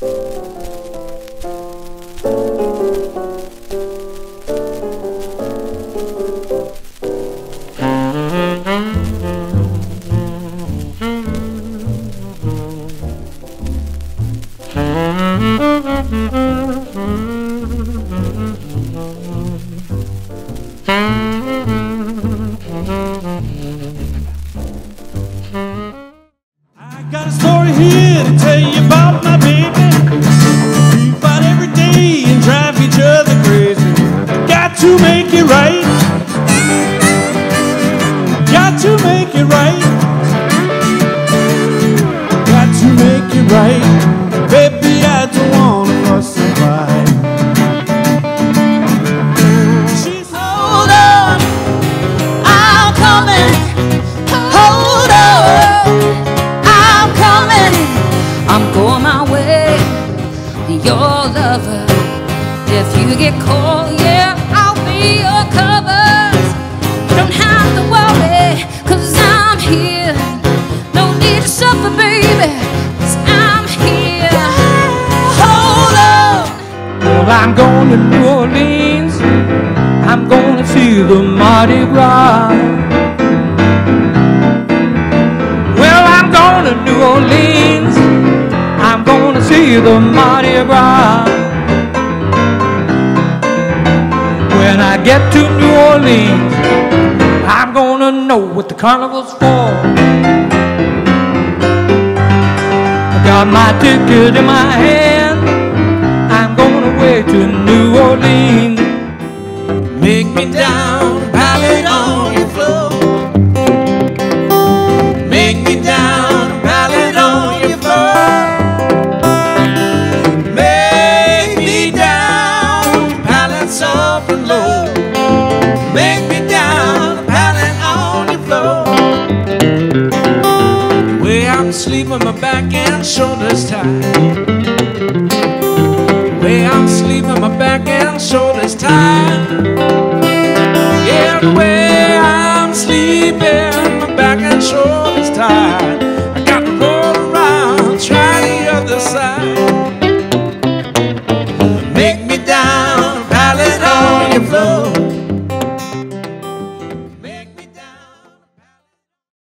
I got a to make it right. Got to make it right. Got to make it right. Baby, I don't wanna fuss and fight. She's Hold on, I'm coming. Hold on, I'm coming. I'm going my way. Your lover. If you get cold, yeah, Well, I'm going to New Orleans. I'm going to see the Mardi Gras. Well, I'm going to New Orleans. I'm going to see the Mardi Gras. When I get to New Orleans, I'm going to know what the carnival's for. I got my ticket in my hand. Make me down, ballad on your floor. Make me down, ballad on your floor. Make me down, ballad soft and low. Make me down, ballad on your floor. Way I'm sleeping, my back and shoulders. The way I'm sleeping, my back and shoulders tight the way I'm sleeping, my back and shoulders tired.